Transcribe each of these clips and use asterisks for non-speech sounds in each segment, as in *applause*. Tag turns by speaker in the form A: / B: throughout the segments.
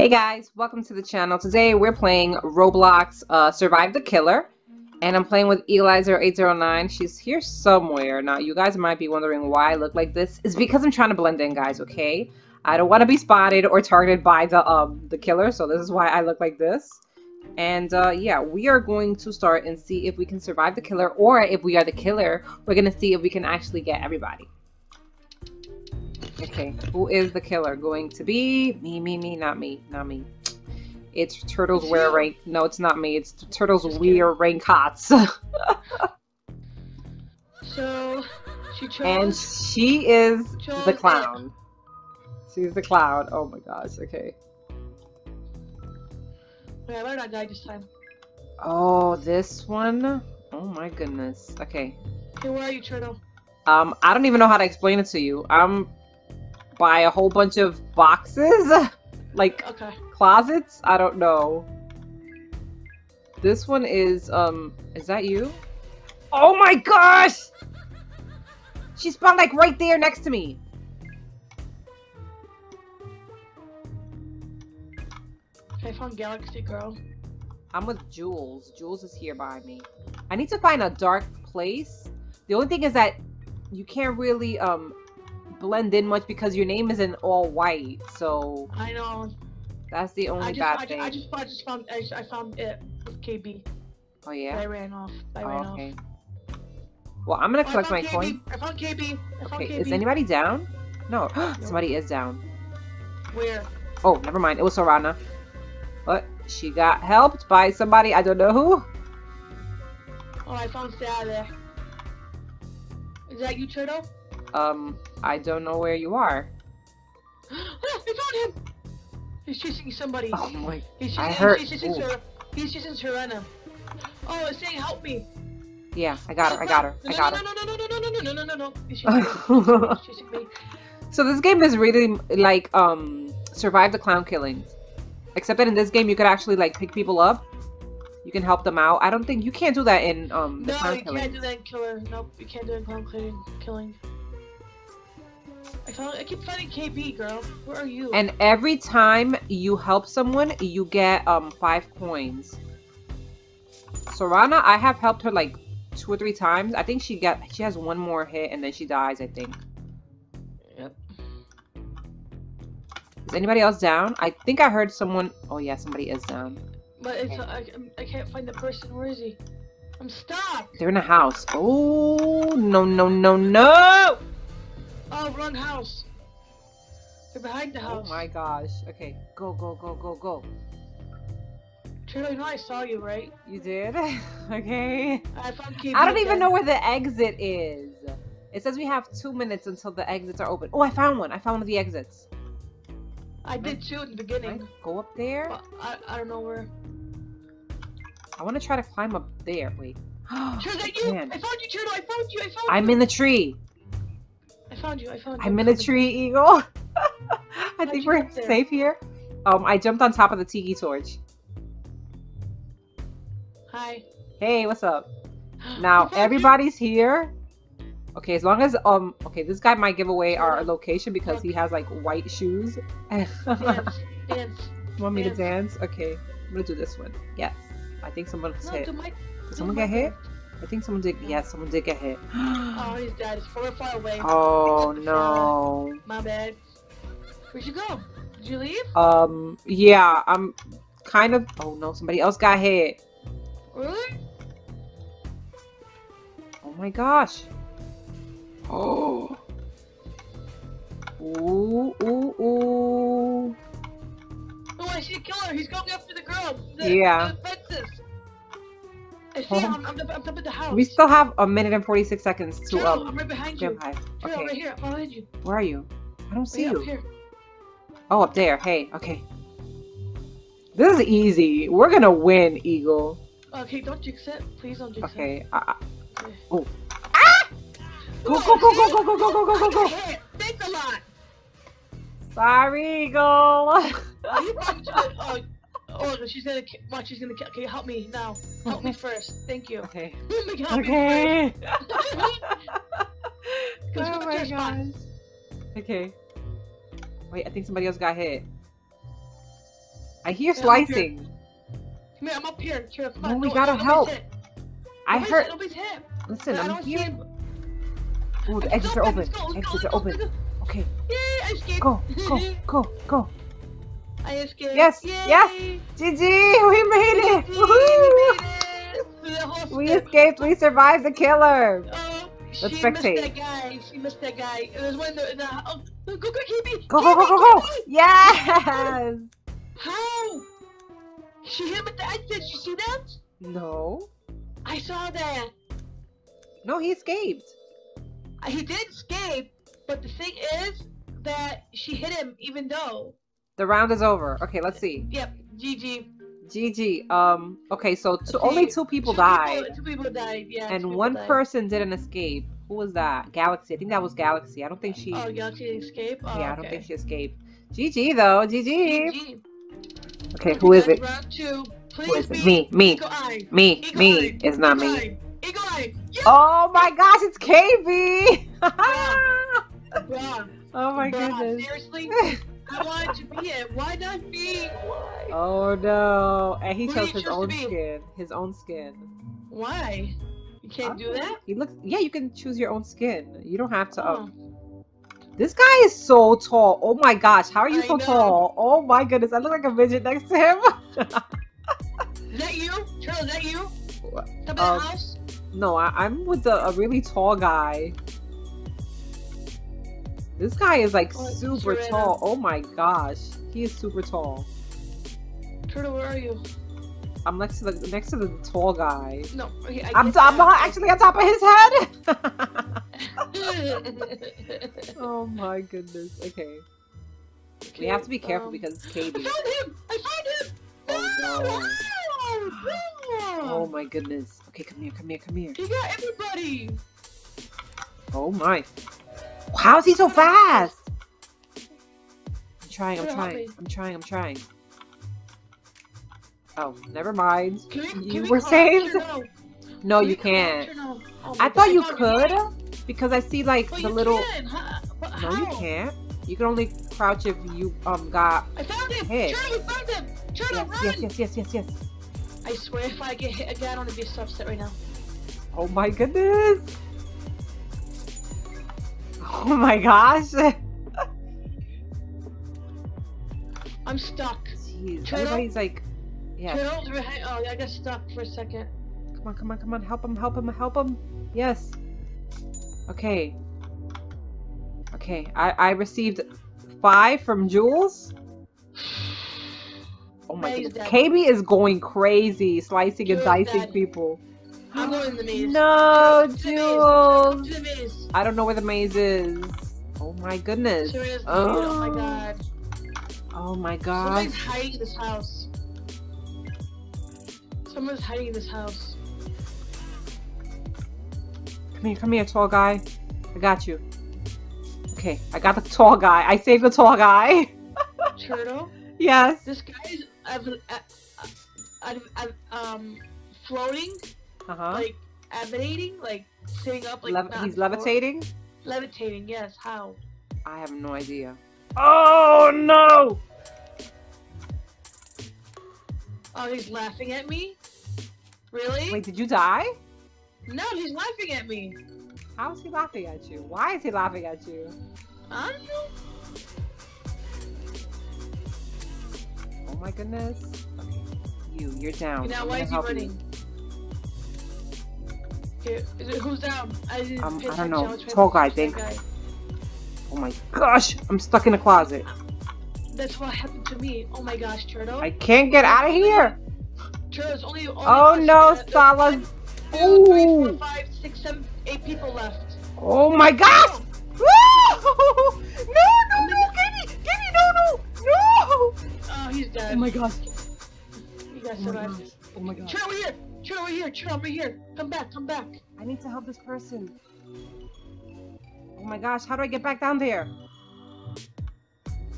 A: Hey guys, welcome to the channel. Today we're playing Roblox uh, Survive the Killer. And I'm playing with Eagleeye0809. She's here somewhere. Now, you guys might be wondering why I look like this. It's because I'm trying to blend in, guys, okay? I don't want to be spotted or targeted by the um the killer, so this is why I look like this. And uh, yeah, we are going to start and see if we can survive the killer, or if we are the killer, we're going to see if we can actually get everybody. Okay, who is the killer going to be? Me, me, me, not me, not me. It's Turtles wear rank. No, it's not me. It's Turtles wear raincoats. *laughs*
B: so she chose.
A: and she is
B: chose
A: the clown. She's the clown. Oh my gosh. Okay.
B: Wait, I better not die this time.
A: Oh, this one. Oh my goodness. Okay.
B: Hey, where are you, Turtle?
A: Um, I don't even know how to explain it to you. I'm by a whole bunch of boxes, *laughs* like
B: Okay.
A: closets. I don't know. This one is um. Is that you? Oh my gosh! She spawned like right there next to me.
B: I found Galaxy Girl.
A: I'm with Jules. Jules is here by me. I need to find a dark place. The only thing is that you can't really um blend in much because your name isn't all white. So
B: I know.
A: that's the only
B: I just,
A: bad
B: I,
A: thing.
B: just, I just, I just found, I, just- I found it with KB.
A: oh yeah.
B: I ran off. I
A: Oh,
B: ran
A: okay.
B: off.
A: Well, I'm gonna
B: Oh,
A: collect my
B: found
A: coin.
B: I found KB. I found
A: Okay,
B: KB.
A: is anybody down? No, *gasps* somebody is down.
B: Where?
A: Oh, never mind. It was Sorana. But she got helped by somebody. I don't know who.
B: Oh, I found Sarah there. Is that you, Turtle?
A: Um, I don't know where you are. *gasps*
B: I found him! He's chasing somebody.
A: Oh my.
B: He's
A: I heard-
B: He's chasing,
A: ooh.
B: Ser- he's chasing Serena. Oh, it's saying help me.
A: Yeah, I got her. I got her. I
B: No,
A: got
B: no,
A: her.
B: no, no, no, no, no, no, no, no, no, no. *laughs* He's chasing me. He's chasing me.
A: So this game is really like um survive the clown killings. Except that in this game you could actually like pick people up. You can help them out. I don't think you can't do that in um the
B: No,
A: clown
B: you
A: killing.
B: can't do that in Killer. Nope, you can't do it in Clown Killing. killing. I. I keep finding KB, girl. Where are you?
A: And every time you help someone, you get um five coins. Sorana, I have helped her like two or three times. I think she got she has one more hit and then she dies. I think.
B: Yep.
A: Is anybody else down? I think I heard someone. Oh yeah, somebody is down.
B: But it's. I, I'm- I can't find the person. Where is he? I'm stuck.
A: They're in a house. Oh no no no no!
B: Oh, wrong house. They're behind the
A: oh
B: house.
A: Oh my gosh. Okay, go go go go go.
B: Turtle, you know I saw you, right?
A: You did? *laughs* okay.
B: I.
A: I don't even know where the exit is. It says we have two minutes until the exits are open. Oh, I found one. I found one of the exits.
B: I did too in the beginning.
A: go up there?
B: I, I don't know where.
A: I want to try to climb up there. Wait. *gasps*
B: That you?
A: Man.
B: I found you, Turtle. I found you. I found
A: I'm
B: you.
A: in the tree.
B: I found you. I found you.
A: I'm in a tree, Eagle. *laughs* I think we're safe here. Um, I jumped on top of the tiki torch.
B: Hi.
A: Hey, what's up? *gasps* Now everybody's here. Okay, as long as um, okay, this guy might give away our location because he has like white shoes. *laughs*
B: Dance, dance.
A: Want me to
B: Dance.
A: Okay, I'm gonna do this one. Yes, I think someone's
B: No,
A: hit.
B: my.
A: Did someone get hit? I think someone did. Yes, someone did get hit. *gasps*
B: Oh, he's dead. He's far, far away.
A: oh no.
B: My bad. Where'd you go? Did you leave?
A: Um, yeah, I'm kind of. Oh no, somebody else got hit.
B: Really?
A: Oh my gosh. Oh. Ooh, ooh, ooh.
B: Oh, I see a killer. He's going after the girl. The,
A: Yeah.
B: The fences. I see. I'm, I'm, up- I'm up at the house.
A: We still have a minute and 46 seconds to
B: Turtle,
A: um
B: I'm right behind
A: jump
B: you.
A: high.
B: Turtle, right here. I'm behind you.
A: where are you? I don't see
B: Right up
A: you.
B: here.
A: Oh, up there. Hey, okay. This is easy. We're gonna win, Eagle.
B: Okay, don't jinx it. Please don't jinx
A: Okay. I, I-
B: it. Okay.
A: oh. Ah! Go, go, go, go, go, go, go, go, go, go, go.
B: hit. Thanks a lot.
A: Sorry, Eagle. *laughs*
B: You probably should. Oh, she's gonna. ki- Watch, she's gonna. ki- Okay, help me now. Help me *laughs* first. Thank you.
A: okay. *laughs*
B: Help me.
A: Okay. *laughs*
B: Cause
A: oh my gosh. Okay. Wait, I think somebody else got hit. I hear
B: Yeah, I'm up here.
A: slicing.
B: Come here, I'm up here. Turtle, come
A: No,
B: on.
A: we
B: no,
A: gotta help.
B: hit.
A: I
B: Nobody's
A: heard.
B: hit, Nobody's hit.
A: Listen,
B: I
A: I'm
B: don't
A: here. Ooh, the exits are open. Exits are open. Okay,
B: Yay, I escaped.
A: go, go, go, go.
B: I escaped.
A: Yes,
B: Yay.
A: yes. GG, we made it. Woohoo!
B: We made it. Through the whole
A: We escaped. We survived the killer.
B: Oh,
A: Let's
B: she
A: spectate.
B: missed that guy. She missed that guy. It was when the, the oh, go go go KB.
A: Go, go, go, go, go. Yes.
B: How? She hit him at the exit. Did you see that?
A: No.
B: I saw that.
A: No, he escaped.
B: He did escape, but the thing is that she hit him even though.
A: The round is over. Okay, let's see.
B: Yep, GG.
A: GG. Um. Okay, so two, only two people
B: two
A: died,
B: People, two people died. Yeah.
A: and one
B: died.
A: person didn't escape. Who was that? Galaxy. I think that was Galaxy. I don't think she.
B: Oh, Galaxy didn't escape. Oh,
A: yeah, I don't
B: okay.
A: think she escaped. GG though. GG.
B: GG.
A: Okay, who is it?
B: Round two. Please
A: Who is it? Me. Me.
B: Eagle
A: Me.
B: Eagle
A: Me.
B: Eye.
A: It's not
B: Eagle
A: me.
B: Eye. Eagle Eye. Yeah.
A: Oh my gosh! It's KB. *laughs*
B: Bruh.
A: oh my
B: Bruh,
A: goodness.
B: Seriously? *laughs* I wanted to be it. Why not me? Why?
A: Oh no! And he
B: Who
A: chose his own skin. His own skin.
B: Why? You can't do that?
A: He looks. Yeah, you can choose your own skin. You don't have to.
B: Oh.
A: Um, this guy is so tall. Oh my gosh! How are you
B: I
A: so
B: know.
A: tall? Oh my goodness! I look like a midget next to him.
B: Is that you? Charles, is that you?
A: What?
B: Come in
A: Um,
B: the house?
A: no, I, I'm with a, a really tall guy. This guy is like
B: Oh,
A: super
B: Serena.
A: tall. Oh my gosh, he is super tall.
B: Turtle, where are you?
A: I'm next to the next to the tall guy.
B: No, okay, I
A: I'm,
B: get
A: I'm *laughs* actually on top of his head. *laughs* *laughs* oh my goodness. Okay. We have to be careful
B: um,
A: because it's
B: I found him! I found him!
A: Oh, no. Oh my goodness. Okay, come here, come here, come here.
B: He got everybody!
A: Oh my. How is he so fast? I'm trying, I'm trying. I'm trying, I'm trying. Oh, never mind.
B: Can we, *laughs* can
A: You
B: we
A: were saved?
B: No?
A: No,
B: Can
A: you can't.
B: no? Oh
A: I thought
B: God,
A: you
B: I
A: could
B: can.
A: because I see like
B: But
A: the
B: you
A: little.
B: Can. Huh?
A: No, you can't. You can only crouch if you um got.
B: I found him!
A: Hit.
B: Turtle, we found him! Turtle,
A: Yes,
B: run!
A: yes, yes, yes, yes, yes.
B: I swear if I get hit again, I'm gonna be so upset right now.
A: Oh my goodness. *laughs* Oh my gosh.
B: I'm stuck.
A: Jeez,
B: Turtle?
A: everybody's like, yeah.
B: Turtle, oh, I got stuck for a second.
A: Come on, come on, come on. Help him, help him, help him. Yes. Okay. Okay, I, I received five from Jules. Oh my goodness. KB is going crazy, slicing and dicing
B: dead.
A: people.
B: I'm going in the maze.
A: No,
B: Come to the maze.
A: Jules.
B: The maze.
A: I don't know where the maze is. Oh my goodness.
B: Sure is.
A: Oh.
B: Oh my god.
A: Oh my god.
B: Somebody's hiding this house. Someone's hiding in this house.
A: Come here, come here, tall guy. I got you. Okay, I got the tall guy. I saved the tall guy. *laughs*
B: Turtle.
A: yes.
B: This guy is uh, uh, uh, um floating,
A: Uh huh.
B: like emanating, like sitting up, like
A: Lev-
B: not
A: he's
B: float-
A: levitating.
B: Levitating. Yes. How?
A: I have no idea. Oh no!
B: Oh, he's laughing at me. Really?
A: Wait, did you die?
B: No, he's laughing at me.
A: How is he laughing at you? Why is he laughing at you?
B: I don't know.
A: Oh my goodness. Okay. You, you're down.
B: now,
A: I'm
B: why is he
A: running? you.
B: Running? Here, is it, who's down? I didn't
A: Um, I don't know. Tall guy, think.
B: guy.
A: Oh my gosh! I'm stuck in a closet.
B: That's what happened to me. Oh my gosh, Turtle.
A: I can't get out of here.
B: Turtle's only. only
A: Oh no,
B: one, two, three, four,
A: Ooh.
B: five, six, seven, eight people left.
A: Oh my gosh! Woo! *laughs* No, no, no, Kitty! Kitty, no, no, no!
B: Oh, he's dead.
A: Oh my gosh.
B: You guys
A: Oh
B: survived.
A: Oh my gosh.
B: Turtle, over here. Turtle, over here. Turtle, over here. Come back. Come back.
A: I need to help this person. Oh my gosh, how do I get back down there?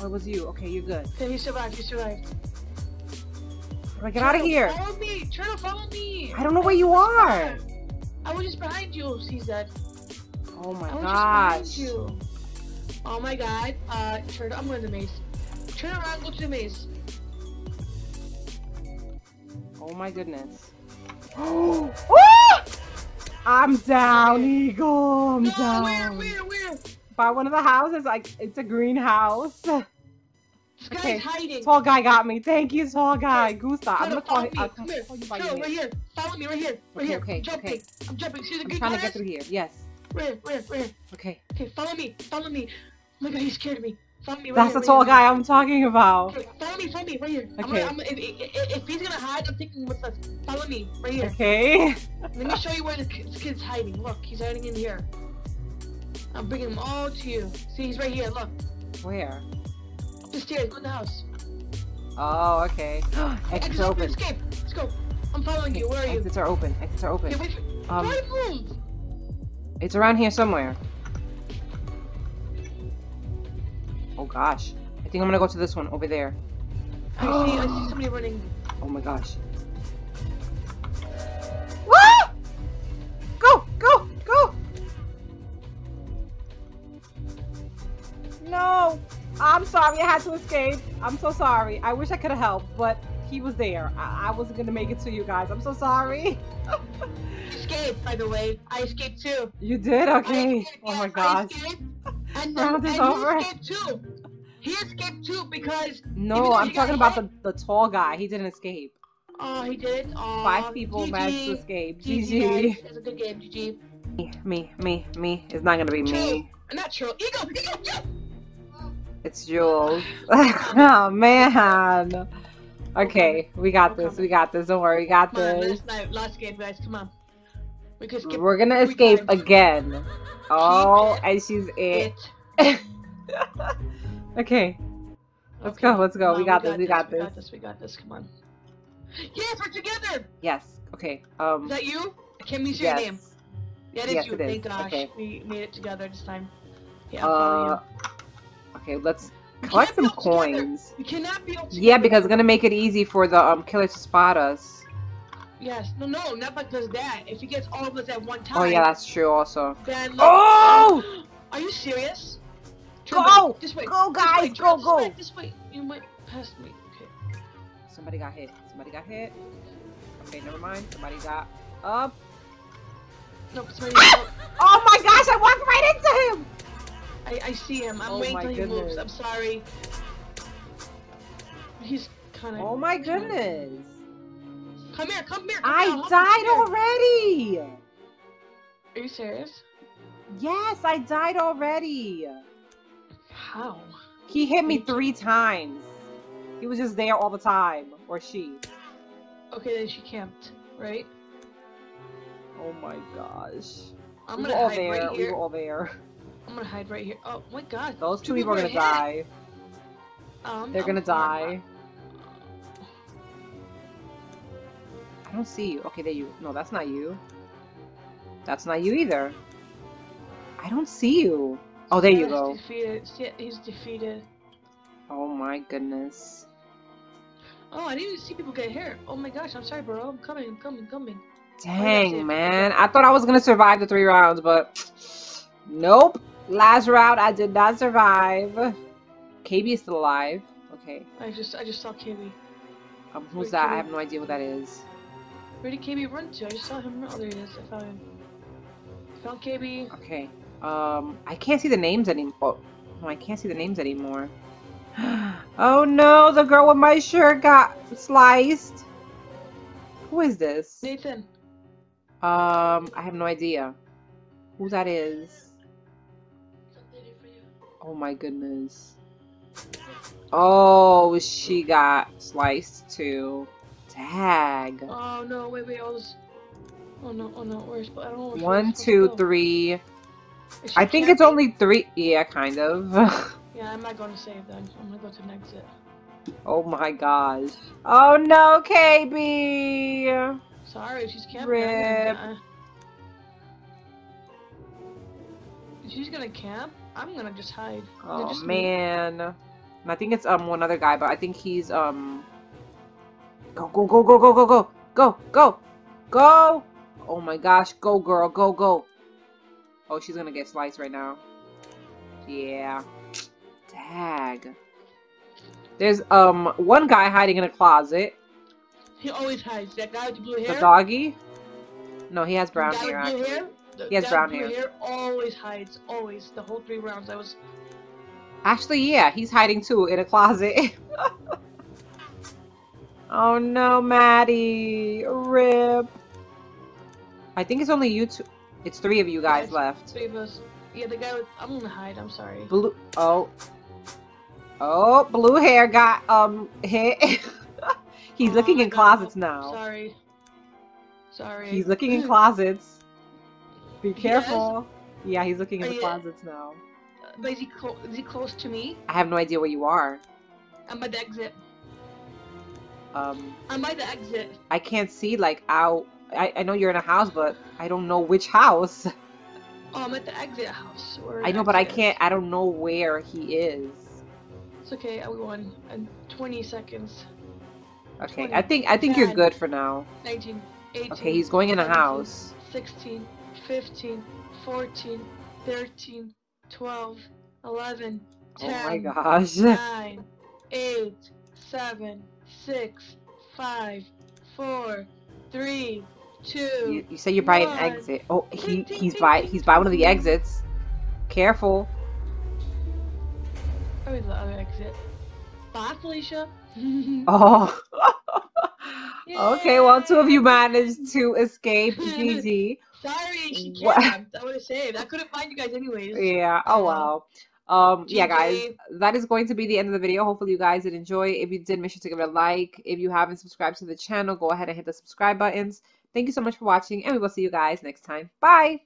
A: Oh, it was you. Okay, you're good.
B: Okay, you survived. you survived.
A: How do I get out of here?
B: Follow me. Turtle, follow me.
A: I don't know where you are.
B: I was just behind you. He's dead.
A: Oh my
B: I was
A: gosh.
B: just behind you. Oh my god. Uh, Turtle, I'm going to the maze. Turn around, go to the maze.
A: Oh my goodness. *gasps* Ah! I'm down, Eagle. I'm
B: No,
A: down.
B: where, where, where?
A: By one of the houses, like it's a greenhouse.
B: This guy's
A: Okay,
B: hiding.
A: Tall guy got me. Thank you, tall guy. Gustav. I'm
B: No,
A: gonna call. I'll
B: Come
A: call
B: here.
A: call you by
B: No, right here. Follow me, right here. Right
A: Okay,
B: here.
A: okay,
B: I'm jumping.
A: okay.
B: I'm jumping. See the
A: I'm
B: good
A: trying to get through here. Yes.
B: Right here, right here, right here.
A: Okay.
B: Okay, follow me. Follow me. Oh my god, he scared me. Follow me right
A: That's
B: here.
A: the
B: right
A: tall
B: here.
A: guy I'm talking about.
B: Follow me, follow me, right here. I'm
A: Okay.
B: gonna, I'm, if, if, if he's gonna hide, I'm taking what's left. Follow me, right here.
A: Okay.
B: Let me show you where this kid's hiding. Look, he's hiding in here. I'm bringing him all to you. See, he's right here. Look,
A: Where?
B: up the stairs. Go in the house.
A: Oh, okay. *gasps* Exits
B: open. Escape. Let's go. I'm following you. Where are you?
A: Exits are open. Exits are open.
B: Okay, wait for.
A: Um. It's around here somewhere. Oh gosh. I think I'm gonna go to this one over there.
B: I see. I see somebody running.
A: Oh my gosh. Woo! Go! Go! Go! No! I'm sorry, I had to escape. I'm so sorry. I wish I could have helped, but he was there. I, I wasn't gonna make it to you guys. I'm so sorry. *laughs*
B: Escaped, by the way. I escaped too.
A: You did? Okay.
B: Oh, escaped,
A: Oh
B: yes,
A: my
B: I
A: gosh.
B: escaped. And,
A: Round
B: and
A: is
B: he
A: over.
B: escaped too. Escaped too because
A: No, I'm talking about the,
B: hit?
A: the tall guy. He didn't escape.
B: oh he did. Oh,
A: Five people
B: GG.
A: managed to escape.
B: GG. It's a good game. GG.
A: Me, me, me, me. It's not gonna be me.
B: Not true. Ego. Ego. Ego.
A: It's Jules. *laughs* oh man. Okay, we got this. We got this. Don't worry, we got
B: Come on,
A: this.
B: last night, last game, guys. Come on. We could skip
A: We're gonna escape again. Oh, and she's it.
B: it. *laughs* *laughs*
A: okay, let's
B: Okay.
A: go. Let's go.
B: Come
A: We
B: on,
A: got this. We got
B: We
A: this.
B: got this. We got this. Come on. Yes, we're together.
A: Yes. Okay.
B: Is
A: Um.
B: that you? I can't see
A: Yes.
B: your name. Yeah, it is
A: Yes,
B: you.
A: it is.
B: Thank gosh.
A: Okay.
B: We made it together this time. Yeah,
A: Uh. Okay. Let's collect some coins.
B: We cannot be.
A: Yeah, because it's gonna make it easy for the um killer to spot us.
B: Yes. No, no, not because that. If he gets all of us at one time.
A: Oh yeah, that's true. Also.
B: Then.
A: Oh! *gasps*
B: Are you serious? Turn
A: Go!
B: back. This way.
A: Go,
B: This way.
A: guys! Go,
B: this
A: go!
B: way. This way. You went past me. Okay.
A: Somebody got hit. Somebody got hit. Okay, never mind. Somebody got up.
B: No, somebody. *coughs*
A: Oh my gosh! I walked right into him.
B: I, I see him. I'm
A: Oh
B: waiting till he moves. I'm sorry. He's kind of.
A: Oh my goodness!
B: Come here, come here. Come
A: I died already.
B: Are you serious?
A: Yes, I died already. He hit me three times. He was just there all the time, or she.
B: Okay, then she camped, right?
A: Oh my gosh.
B: I'm
A: we
B: gonna
A: were all
B: hide
A: there.
B: right
A: we
B: here.
A: were all there.
B: I'm gonna hide right here. Oh my god.
A: Those two people are gonna die.
B: Um,
A: They're gonna die. I don't see you. Okay, there you. No, that's not you. That's not you either. I don't see you. Oh, there you
B: He's
A: go.
B: Defeated. He's defeated.
A: Oh my goodness.
B: Oh, I didn't even see people get hurt. Oh my gosh, I'm sorry, bro. I'm coming. I'm coming. I'm coming.
A: Dang, man. I thought I was gonna survive the three rounds, but nope. Last round, I did not survive. KB is still alive. Okay.
B: I just, I just saw KB.
A: Um, who's
B: Wait,
A: that?
B: KB.
A: I have no idea what that is.
B: Where did KB run to? I just saw him. run- Oh, there he is. I found him. I Found KB.
A: Okay. Um, I can't see the names anymore. Oh, no, I can't see the names anymore. *gasps* oh no, the girl with my shirt got sliced. Who is this?
B: Nathan.
A: Um, I have no idea who that is. Oh my goodness. Oh, she got sliced too. Tag.
B: Oh no! Wait, wait. All this. Oh no! Oh no! Where's? I don't know.
A: One,
B: she's supposed to
A: two, three. I think it's only three. Yeah, kind of. *laughs*
B: Yeah, I'm not going to save then. I'm gonna go to an exit.
A: oh my gosh. Oh no, KB.
B: Sorry, she's camping.
A: Rip.
B: Uh, She's gonna camp. I'm gonna just hide.
A: Oh
B: just
A: man. And I think it's um one other guy, but I think he's um. Go go go go go go go go go go! Oh my gosh, go girl, go go! Oh, she's gonna get sliced right now. Yeah. Tag. There's um one guy hiding in a closet.
B: He always hides. That guy with the blue hair.
A: The doggy? No, he has brown
B: the guy
A: hair.
B: With blue hair the
A: He has
B: guy
A: brown
B: with blue
A: hair.
B: always hides. Always. The whole three rounds. I was.
A: Actually, yeah, he's hiding too in a closet. *laughs* oh no, Maddie, rip. I think it's only you two. It's three of you guys
B: Yes.
A: left.
B: Three of us. Yeah, the guy with. I'm gonna hide. I'm sorry.
A: Blue. Oh. Oh, blue hair got um hit. *laughs* he's
B: Oh,
A: looking in
B: got
A: closets now.
B: Sorry. Sorry.
A: He's looking in *clears throat* closets. Be careful. Yeah, he's looking in
B: Are
A: the
B: you-
A: closets now.
B: But is he, is he close to me?
A: I have no idea where you are.
B: I'm by the exit.
A: Um,
B: I'm by the exit.
A: I can't see like out. I, I know you're in a house, but I don't know which house. *laughs*
B: Oh, I'm at the exit house.
A: I know, but I can't. I don't know where he is.
B: It's okay. Going in 20 seconds.
A: Okay,
B: 20,
A: I think I think you're good for now.
B: 19, 18.
A: Okay, he's going in a house.
B: 16, 15, 14, 13, 12, 11, 10,
A: Oh my gosh. *laughs*
B: 9, 8, 7, 6, 5, 4, 3, 2.
A: You, you say you're by an exit. Oh, he he's by he's by one of the exits. Careful.
B: Probably the other exit. Bye, Felicia. *laughs*
A: Oh. *laughs* okay, well, two of you managed to escape. *laughs* GG.
B: Sorry, she camped. I would have saved. I couldn't find you guys anyways.
A: Yeah. Oh wow. Um. Yeah, guys. That is going to be the end of the video. Hopefully, you guys did enjoy. If you did, make sure to give it a like. If you haven't subscribed to the channel, go ahead and hit the subscribe buttons. Thank you so much for watching, and we will see you guys next time. Bye.